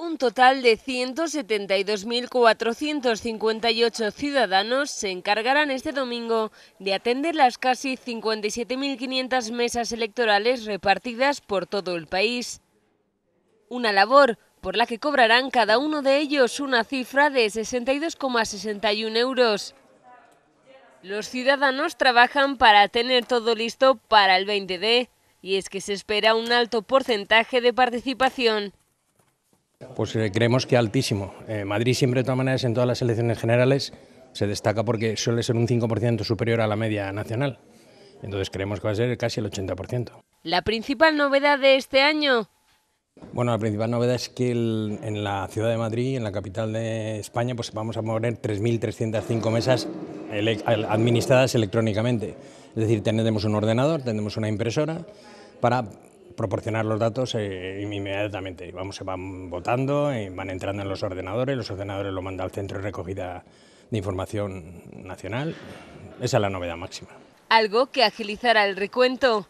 Un total de 172.458 ciudadanos se encargarán este domingo de atender las casi 57.500 mesas electorales repartidas por todo el país. Una labor por la que cobrarán cada uno de ellos una cifra de 62,61 euros. Los ciudadanos trabajan para tener todo listo para el 20D y es que se espera un alto porcentaje de participación. Pues eh, creemos que altísimo. Eh, Madrid siempre, de todas maneras, en todas las elecciones generales se destaca porque suele ser un 5% superior a la media nacional. Entonces creemos que va a ser casi el 80%. La principal novedad de este año. Bueno, la principal novedad es que el, en la ciudad de Madrid, en la capital de España, pues vamos a mover 3.305 mesas ele administradas electrónicamente. Es decir, tendremos un ordenador, tendremos una impresora para proporcionar los datos eh, inmediatamente. Vamos, se van votando, eh, van entrando en los ordenadores, los ordenadores lo mandan al centro de recogida de información nacional. Esa es la novedad máxima. Algo que agilizará el recuento.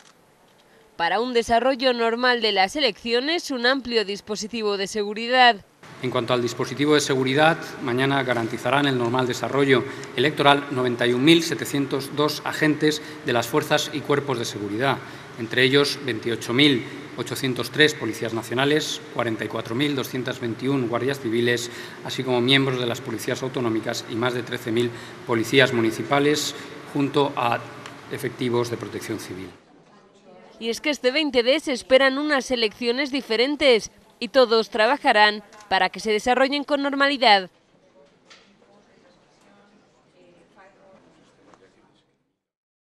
Para un desarrollo normal de las elecciones, un amplio dispositivo de seguridad. En cuanto al dispositivo de seguridad, mañana garantizarán el normal desarrollo electoral 91.702 agentes de las fuerzas y cuerpos de seguridad, entre ellos 28.803 policías nacionales, 44.221 guardias civiles, así como miembros de las policías autonómicas y más de 13.000 policías municipales, junto a efectivos de protección civil. Y es que este 20D se esperan unas elecciones diferentes y todos trabajarán para que se desarrollen con normalidad.